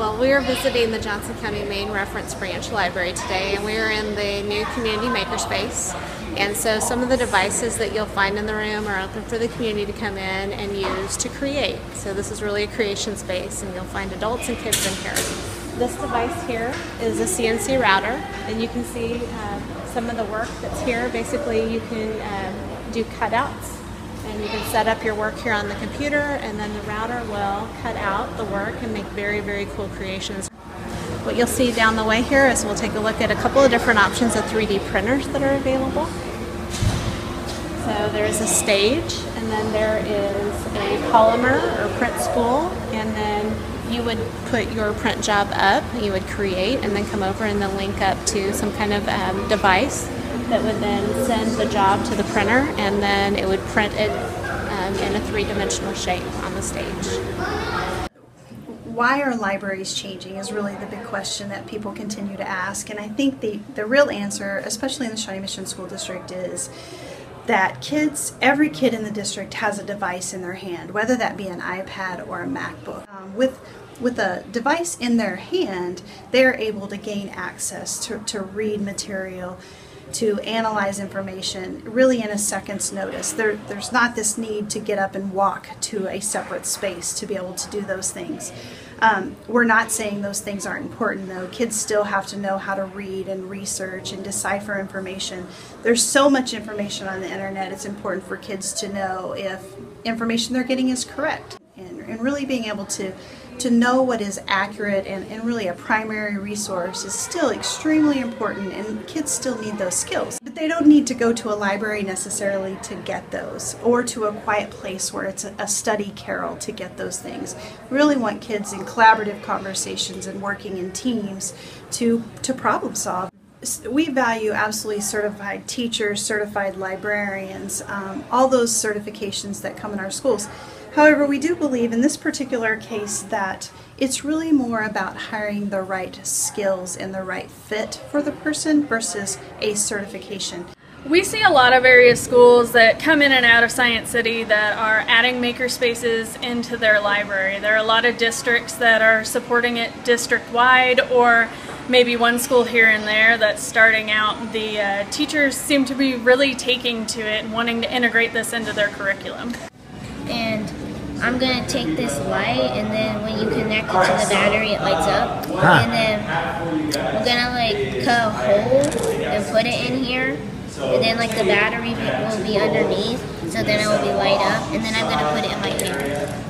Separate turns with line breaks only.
we are visiting the Johnson County Main Reference Branch Library today, and we are in the new community makerspace. And so some of the devices that you'll find in the room are open for the community to come in and use to create. So this is really a creation space, and you'll find adults and kids in here. This device here is a CNC router, and you can see uh, some of the work that's here. Basically, you can um, do cutouts and you can set up your work here on the computer and then the router will cut out the work and make very very cool creations. What you'll see down the way here is we'll take a look at a couple of different options of 3D printers that are available. So there is a stage and then there is a polymer or print spool and then you would put your print job up, you would create and then come over and then link up to some kind of um, device that would then send the job to the printer and then it would print it um, in a three-dimensional shape on the stage.
Why are libraries changing is really the big question that people continue to ask. And I think the, the real answer, especially in the Shawnee Mission School District, is that kids, every kid in the district has a device in their hand, whether that be an iPad or a MacBook. Um, with with a device in their hand, they're able to gain access to, to read material, to analyze information really in a second's notice. There, there's not this need to get up and walk to a separate space to be able to do those things. Um, we're not saying those things aren't important though. Kids still have to know how to read and research and decipher information. There's so much information on the internet, it's important for kids to know if information they're getting is correct and, and really being able to to know what is accurate and, and really a primary resource is still extremely important and kids still need those skills. But they don't need to go to a library necessarily to get those or to a quiet place where it's a, study carrel to get those things. We really want kids in collaborative conversations and working in teams to, to problem solve we value absolutely certified teachers, certified librarians, um, all those certifications that come in our schools. However, we do believe in this particular case that it's really more about hiring the right skills and the right fit for the person versus a certification.
We see a lot of various schools that come in and out of Science City that are adding makerspaces into their library. There are a lot of districts that are supporting it district wide or maybe one school here and there that's starting out. The uh, teachers seem to be really taking to it and wanting to integrate this into their curriculum.
And I'm gonna take this light and then when you connect it to the battery it lights up. Huh. And then we're gonna like cut a hole and put it in here. And then like the battery will be underneath so then it will be light up and then I'm gonna put it in my hair.